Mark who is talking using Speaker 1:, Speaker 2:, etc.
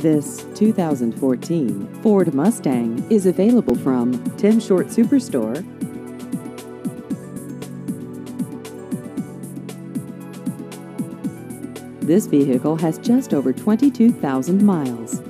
Speaker 1: This 2014 Ford Mustang is available from Tim Short Superstore. This vehicle has just over 22,000 miles.